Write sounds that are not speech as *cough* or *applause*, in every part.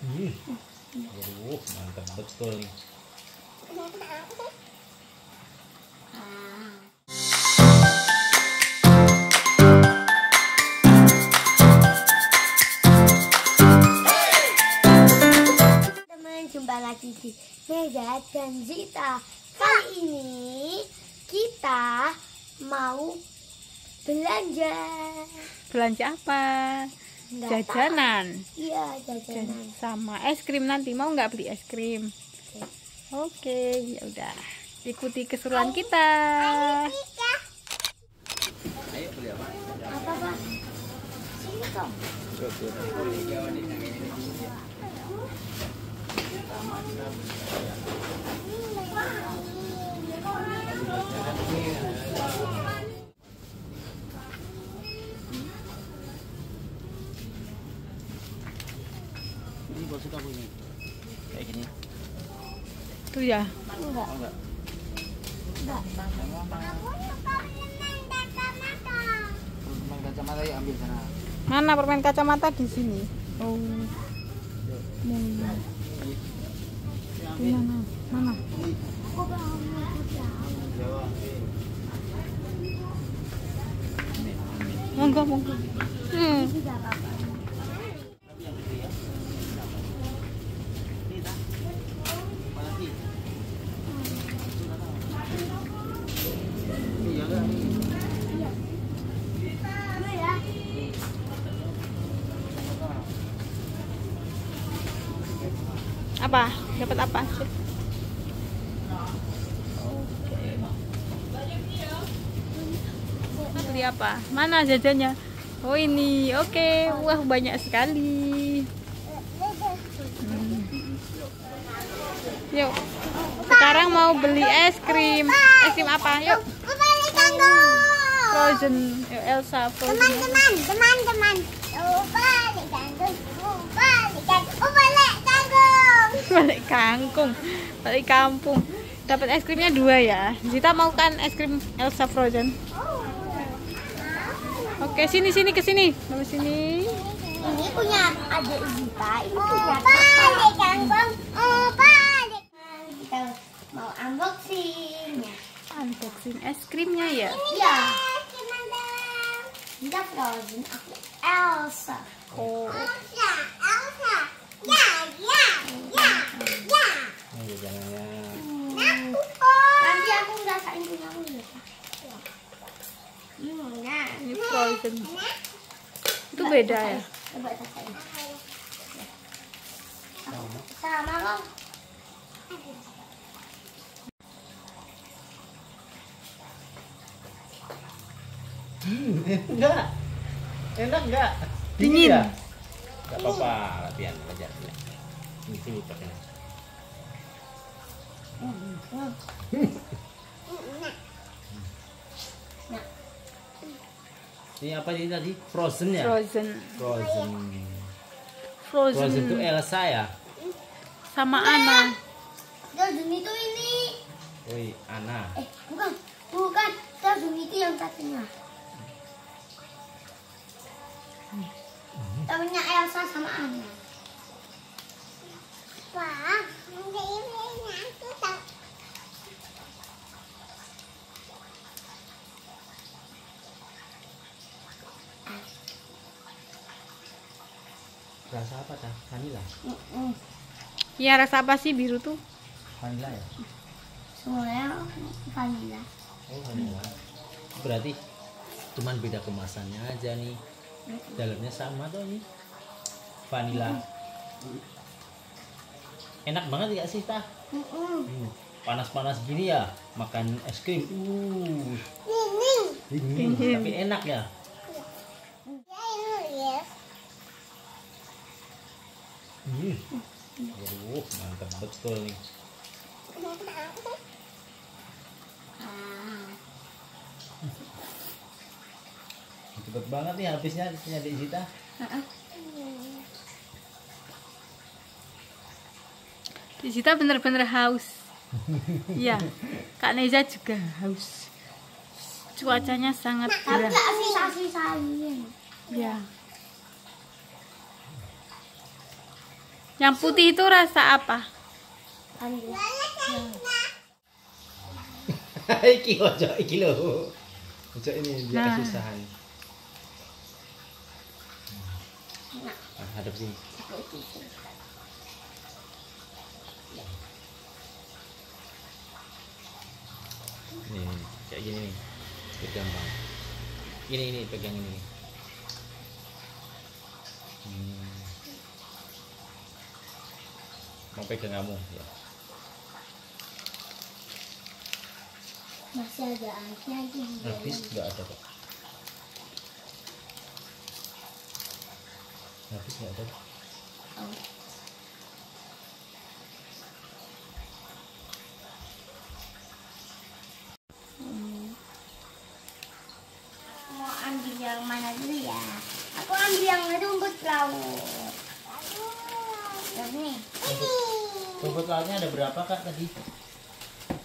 Hmm. Waduh, mantap betul nih. jumpa lagi di Mega dan Zita kali ini kita mau belanja Belanja apa? Nggak Jajanan. iya jajanan. Sama es krim. Nanti mau nggak beli es krim? Oke, ya udah. Ikuti keseruan kita. apa? Pak? Sini Ini bos suka bunyi. Kayak gini. Tuh ya. Mana permen kacamata di sini? Oh. Mana? Mana? jauh Monggo, monggo. Hmm. tidak apa-apa Iya enggak? Dulu ya Apa? Dapat apa? Beli apa? Mana jajannya? Oh ini, oke. Wah banyak sekali. Hmm. Yuk. Sekarang mau beli es krim. Es krim apa? Yuk. Frozen. Yuk Elsa teman-teman teman-teman balik kangkung balik kangkung *laughs* balik kangkung Balik kampung. Dapat es krimnya dua ya. Zita mau kan es krim Elsa frozen? Oke, sini sini ke sini. Mau sini. ini punya adik Zita ini punya balik oh balik kita mau unboxing Unboxing es krimnya ya. iya Zita frozen aku Elsa Oh. Elsa Elsa ya ya ya Ini jajanannya. nanti aku ngerasain punya aku ya Hmm, nah. Ini frozen. Itu beda ya. Coba rasain. Sama. Hmm, enggak. Enak enggak? Dingin. ya? Enggak apa-apa, latihan aja. Ini apa ini tadi? Frozen ya? Frozen. Frozen. Frozen. Frozen itu Elsa ya? Sama Ana. Frozen itu ini. Woi, Ana. Eh, bukan. Bukan. Frozen itu yang satunya. Temennya Elsa sama Anna. Rasa apa dah? Vanilla. Iya rasa apa sih biru tuh? Vanilla ya? Semuanya vanilla. Oh, vanilla. Berarti cuman beda kemasannya aja nih. Dalamnya sama tuh ini. Vanilla. Enak banget ya sih, Tah? Mm-mm. Hmm, Panas-panas gini ya, makan es krim. Uh, Dingin. dingin, tapi enak ya. Hmm. Waduh, mantap betul nih. Cepet banget nih habisnya punya Dek Zita. Zita bener-bener haus. *laughs* Iya. Kak Neza juga haus. Cuacanya sangat sisa-sisain. Ya. Yang putih itu rasa apa? Ambil. iki ojo iki lho. Ojo ini dia Nah. kesusahan. Ah, hadap sini. Nih, nih, kayak gini nih. Gampang. Ini ini pegang ini. Hmm. Mau pegang kamu ya. Masih ada itu di. Habis nggak ada kok. Habis nggak ada. Oh. Mau ambil yang mana dulu ya? Aku ambil yang rumput laut. Ini. Ini. Rumput lautnya ada berapa kak tadi?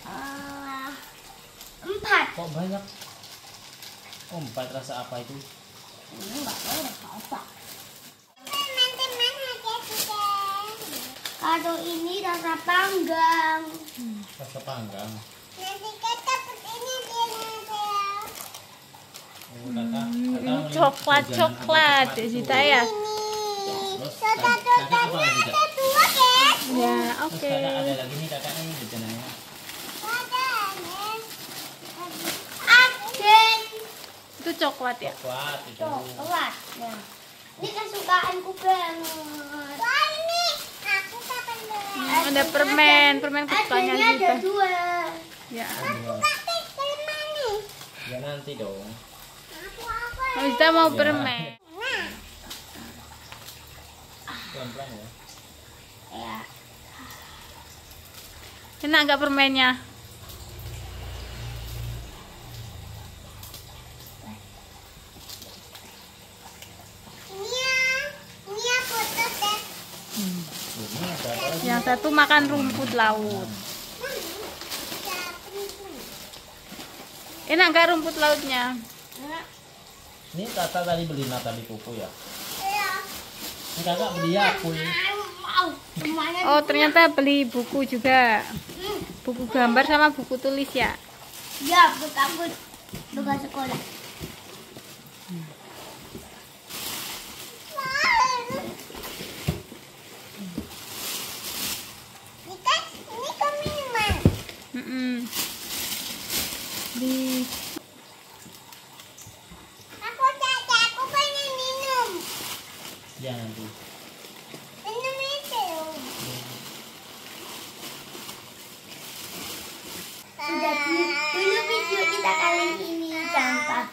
Ah, empat. Kok banyak? Oh, empat rasa apa itu? Ini enggak tahu rasa apa. Kalau ini rasa panggang. Rasa panggang. Nanti kita ini dia Oh, kakak, kakak Hmm, melihat coklat coklat ya. Zita ya. Ya oke. kakak ada lagi nih kakaknya ini jajanannya. Aden. Itu coklat ya. Coklat itu. Coklat. Nah, ini kesukaanku banget. Wah ini aku kapan Hmm, ada permen, permen kesukaannya Adanya ada dua. Ya. Iya. Tapi permen nih. Ya nanti dong. Zita mau Ya. permen. Nah, Pelan-pelan ya. ya. Enak nggak permennya? Ya, ya? Yang satu makan rumput laut. Enak nggak rumput lautnya? Ini kakak tadi beli Natali Pupu ya? Iya. Ini kakak beli aku ini. Mau semuanya. Oh ternyata beli buku juga. Hmm. Buku gambar sama buku tulis ya. Ya, bukan bukan sekolah. Ini kan, ini kan minuman. Mm-mm. Di Aku caca, aku pengen minum. Ya nanti. Minum itu. Sudah dulu video kita kali ini. Like,